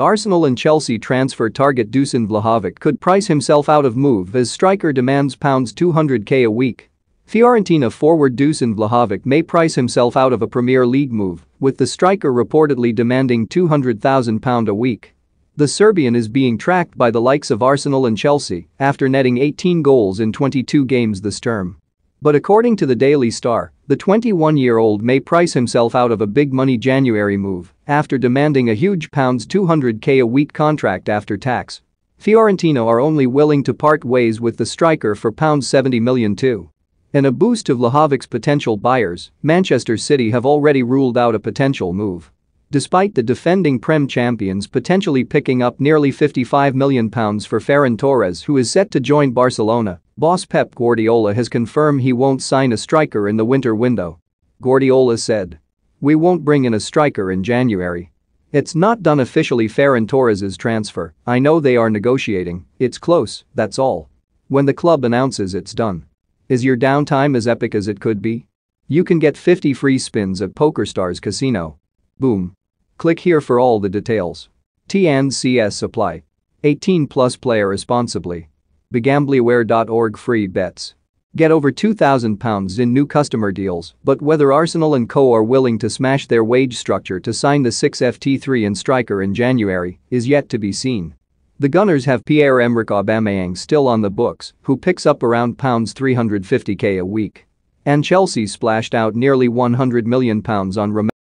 Arsenal and Chelsea transfer target Dusan Vlahovic could price himself out of move as striker demands £200k a week. Fiorentina forward Dusan Vlahovic may price himself out of a Premier League move, with the striker reportedly demanding £200,000 a week. The Serbian is being tracked by the likes of Arsenal and Chelsea after netting 18 goals in 22 games this term. But according to the Daily Star, the 21-year-old may price himself out of a big money January move after demanding a huge pounds 200k a week contract after tax. Fiorentina are only willing to part ways with the striker for pounds 70 million too. In a boost to Vlahovic's potential buyers, Manchester City have already ruled out a potential move. Despite the defending Prem champions potentially picking up nearly £55 million for Ferran Torres who is set to join Barcelona, boss Pep Guardiola has confirmed he won't sign a striker in the winter window. Guardiola said. We won't bring in a striker in January. It's not done officially Ferran Torres's transfer, I know they are negotiating, it's close, that's all. When the club announces it's done. Is your downtime as epic as it could be? You can get 50 free spins at PokerStars Casino. Boom. Click here for all the details. TNCS Supply. 18 plus player responsibly. BeGambleAware.org free bets. Get over £2,000 in new customer deals, but whether Arsenal and co are willing to smash their wage structure to sign the 6FT3 and striker in January is yet to be seen. The Gunners have Pierre-Emerick Aubameyang still on the books, who picks up around £350k a week. And Chelsea splashed out nearly £100 million on Romelu